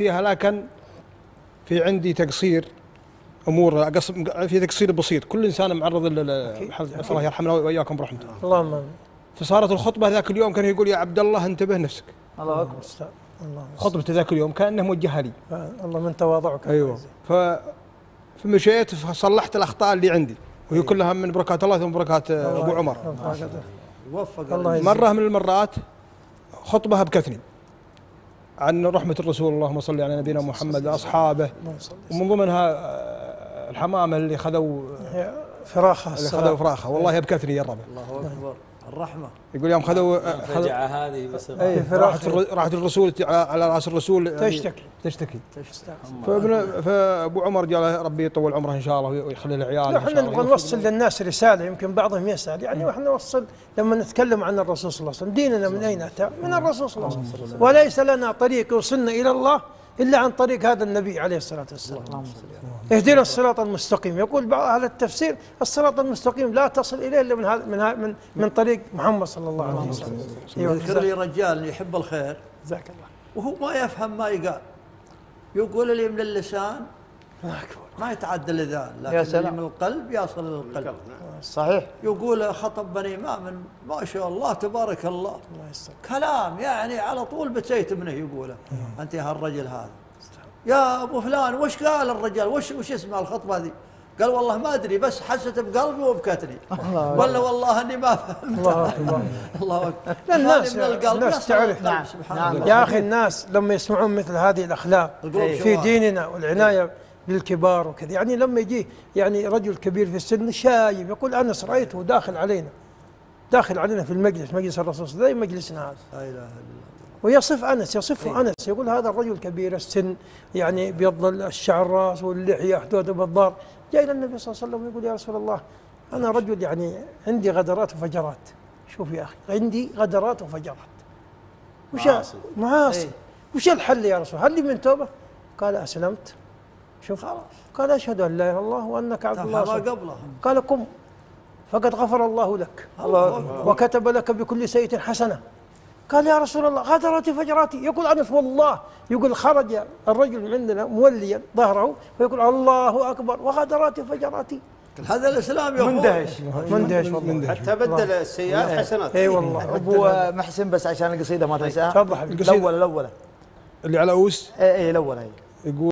انسيها لكن في عندي تقصير أمور قص- في تقصير بسيط. كل إنسان معرض الله يرحمنا وإياكم برحمته اللهم آمين. فصارت الخطبة ذاك اليوم كان يقول يا عبد الله انتبه نفسك. الله أكبر. خطبته ذاك اليوم كانه موجهها لي. آه، الله من تواضعك. أيوه. ف فمشيت فصلحت الأخطاء اللي عندي. وهي كلها من بركات الله ومن بركات أبو عمر. يوفق الله. مرة من المرات خطبة ابكتني عن رحمة الرسول اللهم صل على نبينا محمد صل ومن ضمنها آه، الحمامة اللي خذوا فراخة اللي. خذوا فراخة. والله يبكتني يا الربع الله أكبر. الرحمة. يقول يوم خذوا آه، الفجعه هذه بس اي. راحت راحت الرسول على راس الرسول يعني تشتكي. تشتكي. فابن فأبو عمر قال ربي يطول عمره إن شاء الله ويخلي له عيال لا إحنا نبغى نوصل للناس رسالة يمكن بعضهم يسأل. يعني وإحنا نوصل لما نتكلم عن الرسول صلى الله عليه وسلم ديننا من أين أتى؟ من الرسول صلى الله عليه وسلم. وليس لنا طريق يوصلنا إلى الله إلا عن طريق هذا النبي عليه الصلاة والسلام. اهدنا الصراط المستقيم. يقول بعض أهل التفسير الصراط المستقيم لا تصل إليه إلا من من من من طريق محمد صلى الله عليه وسلم. أيوه. يذكر لي رجال يحب الخير جزاك الله. وهو ما يفهم ما يقال. يقول لي من اللسان ما يتعدى الاذان لكن يا اللي سلام. من القلب يصل للقلب صحيح. يقول خطب بني امام ما شاء الله تبارك الله. الله يستر. كلام يعني على طول بتيت منه يقوله. أنت يا هالرجل هذا. يا أبو فلان وش قال الرجال وش وش اسمه الخطبة هذه؟ قال والله ما أدري بس حست بقلبي وبكتني. ولا والله أني ما فهمت. الله أكبر. الله أكبر. الناس من القلب الناس تعرف. نعم، سبحان نعم. الله يا أخي الناس لما يسمعون مثل هذه الأخلاق في. ديننا والعناية. بالكبار وكذا. يعني لما يجي يعني رجل كبير في السن شايب يقول انس رايته داخل علينا داخل علينا في المجلس مجلس الرسول صلى الله عليه وسلم زي مجلسنا هذا لا إله إلا الله. ويصف أنس يصفه أنس يقول هذا الرجل كبير السن يعني بيض الشعر راس واللحية حدود بالضار. جاء إلى النبي صلى الله عليه وسلم يقول يا رسول الله أنا رجل يعني عندي غدرات وفجرات. شوف يا أخي عندي غدرات وفجرات. وش معاصي. معاصي. إيه. وش الحل يا رسول؟ هل لي من توبة؟ قال أسلمت. شوف خلاص قال أشهد أن لا إله إلا الله وأنك عبد الله. قبله. قال قم فقد غفر الله لك الله. وكتب لك بكل سيئة حسنة. قال يا رسول الله غدرتي فجراتي. يقول أنس والله يقول خرج الرجل من عندنا موليا ظهره ويقول الله أكبر وغدراتي فجراتي. هذا الإسلام يا. مندهش مندهش والله. حتى بدل السيئات حسنات. اي والله. أبو محسن بس عشان القصيدة ما تنساها. تفضل. الأول الأول. اللي على أوس؟ اي اي الأول اي يقول